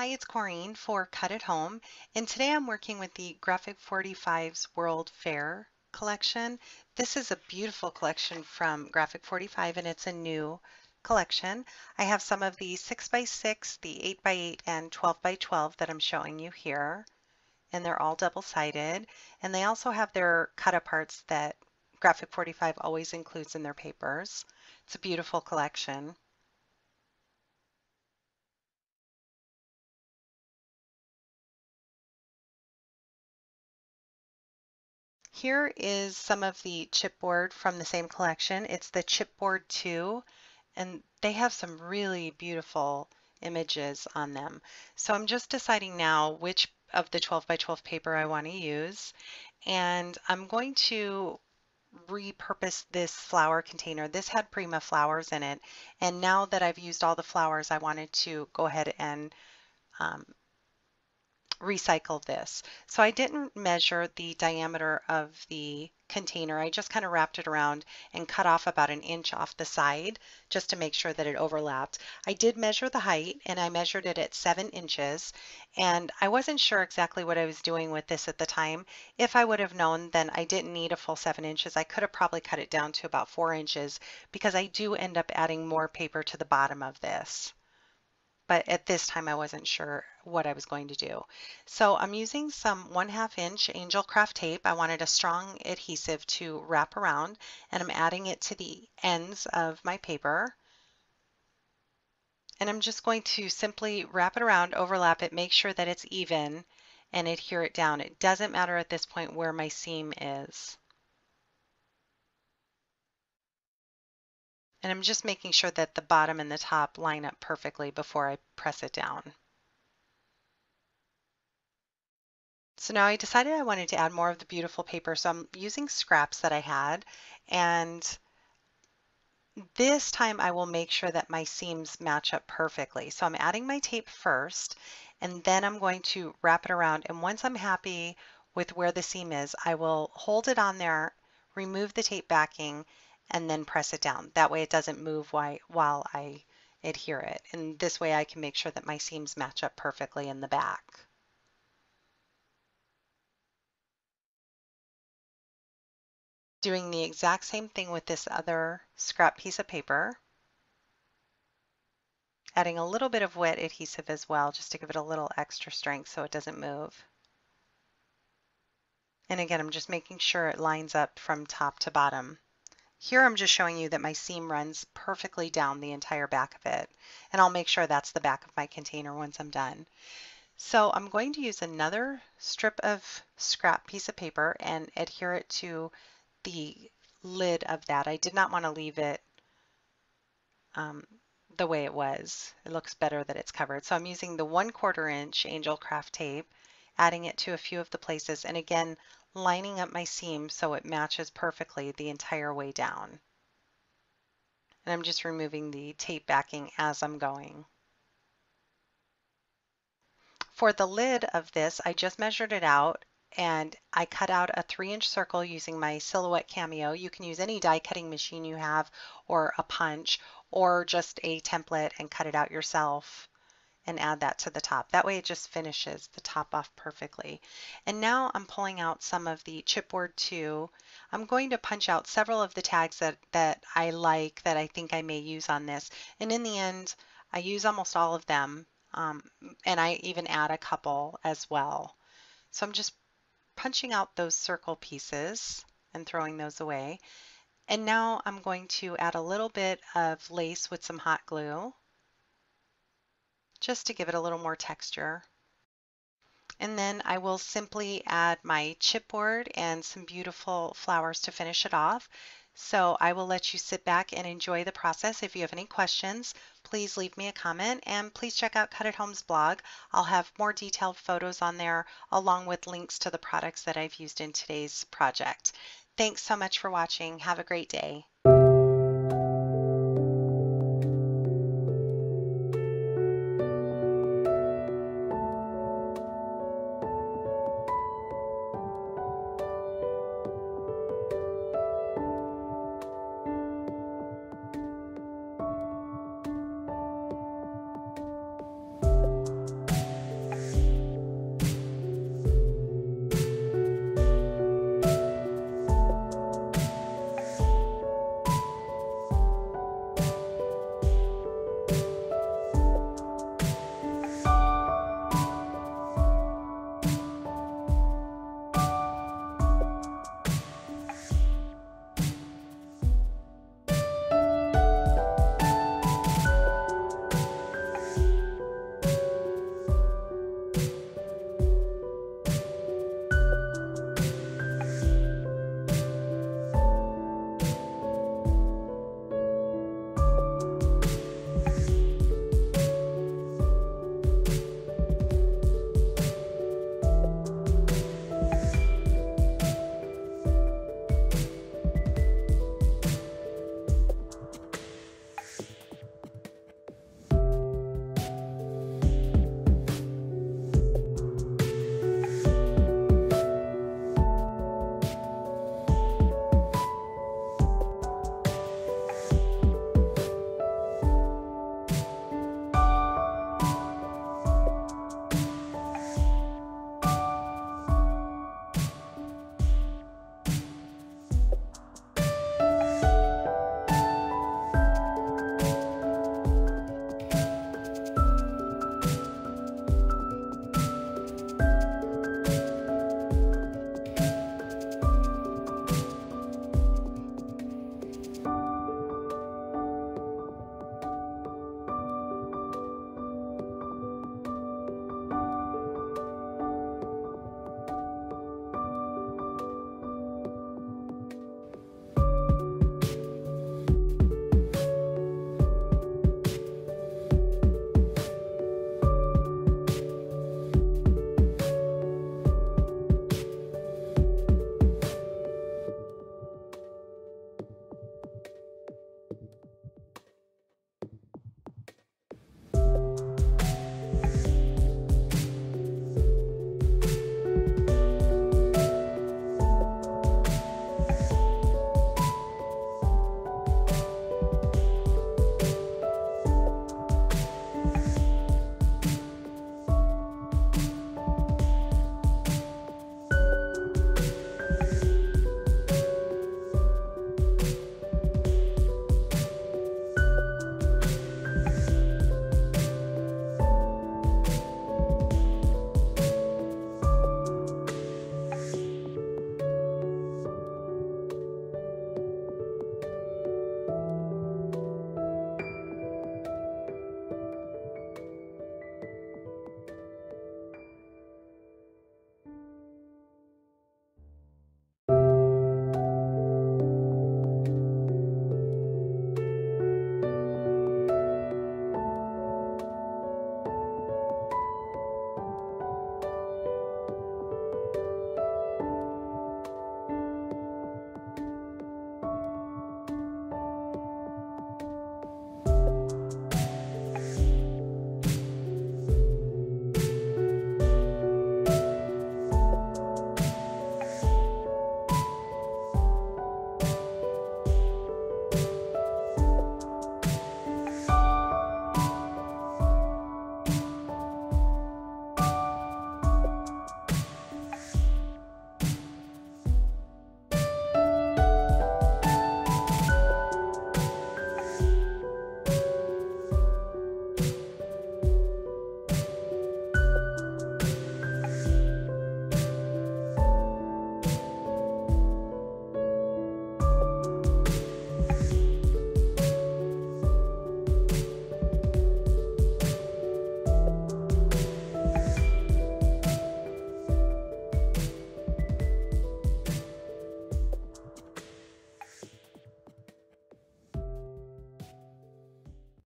Hi, it's Corene for Cut at Home, and today I'm working with the Graphic 45's World Fair collection. This is a beautiful collection from Graphic 45 and it's a new collection. I have some of the 6x6, the 8x8, and 12x12 that I'm showing you here, and they're all double-sided, and they also have their cut-aparts that Graphic 45 always includes in their papers. It's a beautiful collection. Here is some of the chipboard from the same collection. It's the chipboard 2 and they have some really beautiful images on them. So I'm just deciding now which of the 12 by 12 paper I want to use and I'm going to repurpose this flower container. This had Prima flowers in it and now that I've used all the flowers I wanted to go ahead and um, recycle this. So I didn't measure the diameter of the container. I just kind of wrapped it around and cut off about an inch off the side just to make sure that it overlapped. I did measure the height and I measured it at seven inches and I wasn't sure exactly what I was doing with this at the time. If I would have known then I didn't need a full seven inches. I could have probably cut it down to about four inches because I do end up adding more paper to the bottom of this but at this time I wasn't sure what I was going to do. So I'm using some one half inch Angel Craft tape. I wanted a strong adhesive to wrap around and I'm adding it to the ends of my paper. And I'm just going to simply wrap it around, overlap it, make sure that it's even and adhere it down. It doesn't matter at this point where my seam is. And I'm just making sure that the bottom and the top line up perfectly before I press it down. So now I decided I wanted to add more of the beautiful paper. So I'm using scraps that I had and this time I will make sure that my seams match up perfectly. So I'm adding my tape first and then I'm going to wrap it around. And once I'm happy with where the seam is, I will hold it on there, remove the tape backing, and then press it down. That way it doesn't move while I adhere it. And this way I can make sure that my seams match up perfectly in the back. Doing the exact same thing with this other scrap piece of paper. Adding a little bit of wet adhesive as well, just to give it a little extra strength so it doesn't move. And again, I'm just making sure it lines up from top to bottom. Here I'm just showing you that my seam runs perfectly down the entire back of it. And I'll make sure that's the back of my container once I'm done. So I'm going to use another strip of scrap piece of paper and adhere it to the lid of that. I did not want to leave it um, the way it was. It looks better that it's covered. So I'm using the one quarter inch Angel Craft tape, adding it to a few of the places. And again, lining up my seam so it matches perfectly the entire way down. And I'm just removing the tape backing as I'm going. For the lid of this, I just measured it out and I cut out a three inch circle using my Silhouette Cameo. You can use any die cutting machine you have or a punch or just a template and cut it out yourself and add that to the top. That way it just finishes the top off perfectly. And now I'm pulling out some of the chipboard too. I'm going to punch out several of the tags that, that I like that I think I may use on this. And in the end, I use almost all of them. Um, and I even add a couple as well. So I'm just punching out those circle pieces and throwing those away. And now I'm going to add a little bit of lace with some hot glue just to give it a little more texture. And then I will simply add my chipboard and some beautiful flowers to finish it off. So I will let you sit back and enjoy the process. If you have any questions, please leave me a comment and please check out Cut at Home's blog. I'll have more detailed photos on there along with links to the products that I've used in today's project. Thanks so much for watching. Have a great day.